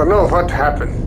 I know what happened.